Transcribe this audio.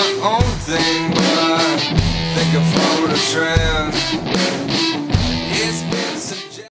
my own thing, but I think I found the trend.